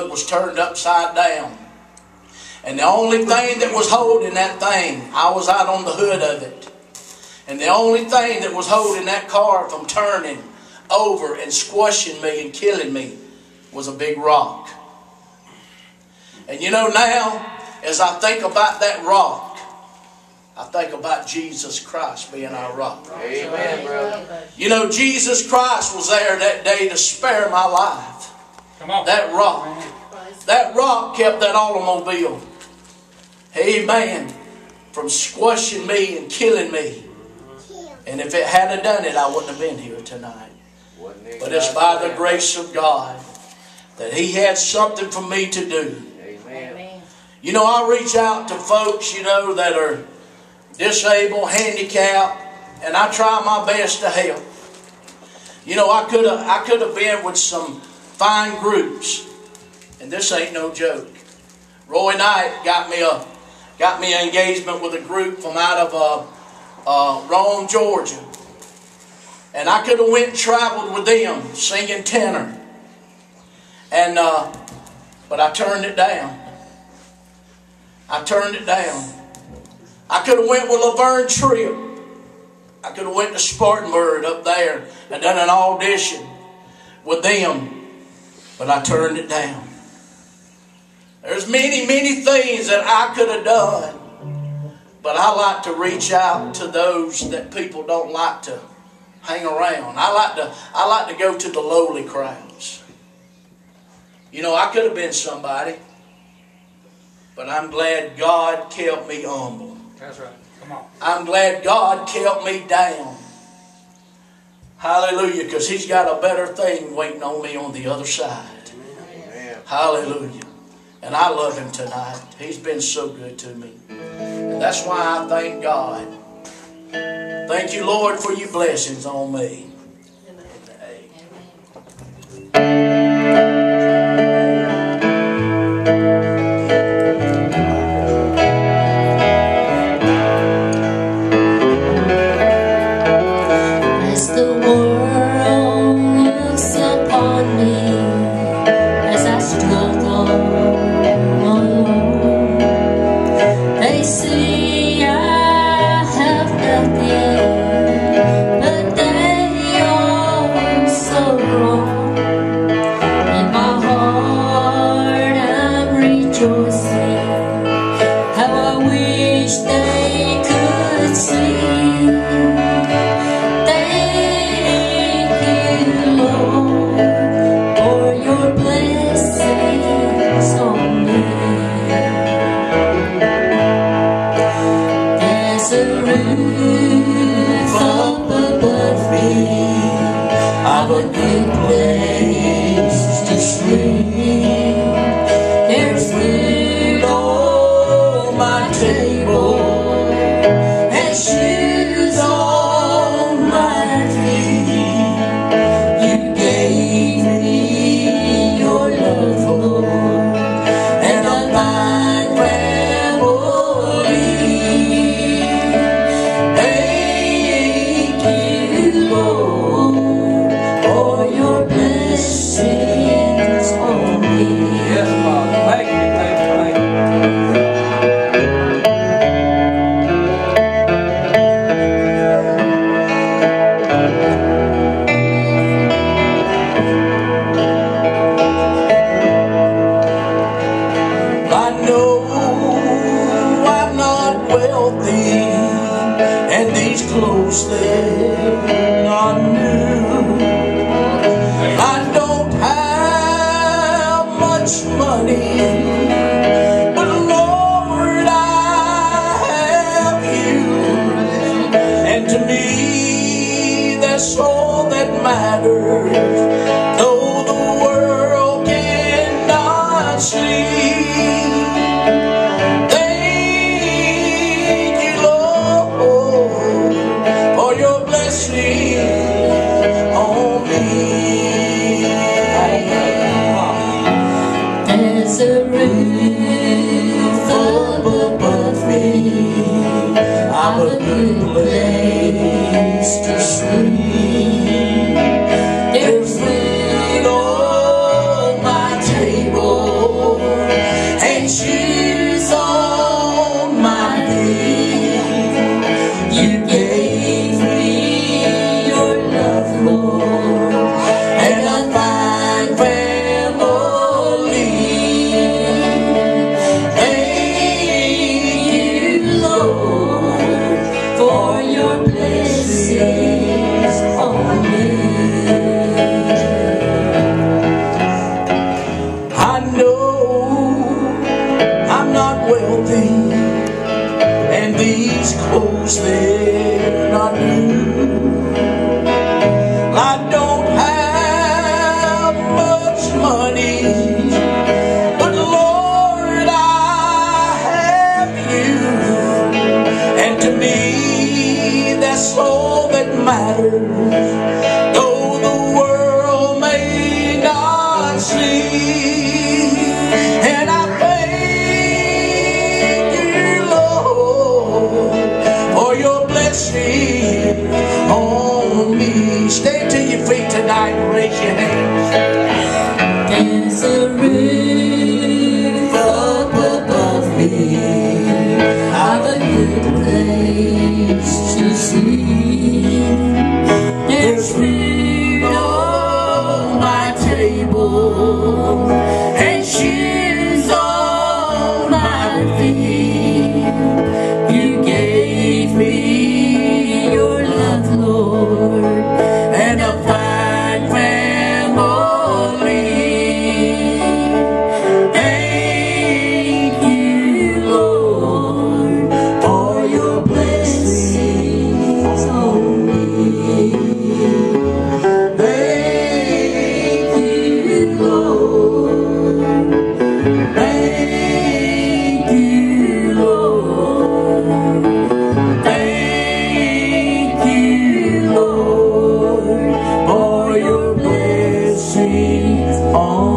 was turned upside down. And the only thing that was holding that thing, I was out on the hood of it. And the only thing that was holding that car from turning over and squashing me and killing me was a big rock. And you know, now, as I think about that rock, I think about Jesus Christ being our rock. Amen, brother. You know, Jesus Christ was there that day to spare my life. Come on. That rock. That rock kept that automobile. Amen. From squashing me and killing me. And if it hadn't done it, I wouldn't have been here tonight. But it's by the grace of God that He had something for me to do. Amen. You know, I reach out to folks, you know, that are disabled, handicapped, and I try my best to help. You know, I could have I could have been with some fine groups, and this ain't no joke. Roy Knight got me a got me an engagement with a group from out of uh, uh, Rome, Georgia, and I could have went and traveled with them singing tenor, and uh, but I turned it down. I turned it down. I could have went with Laverne Tripp. I could have went to Spartanburg up there and done an audition with them, but I turned it down. There's many, many things that I could have done, but I like to reach out to those that people don't like to hang around. I like to, I like to go to the lowly crowds. You know, I could have been somebody, but I'm glad God kept me humble. That's right. Come on. I'm glad God kept me down. Hallelujah, because He's got a better thing waiting on me on the other side. Amen. Hallelujah. And I love Him tonight. He's been so good to me. And that's why I thank God. Thank you, Lord, for your blessings on me. I'm money, but Lord, I have you, and to me that's all that matters. Though the world cannot your blessing on me. Place to knows me, I you. I don't have much money, but Lord, I have you. And to me, that's all that matters. all.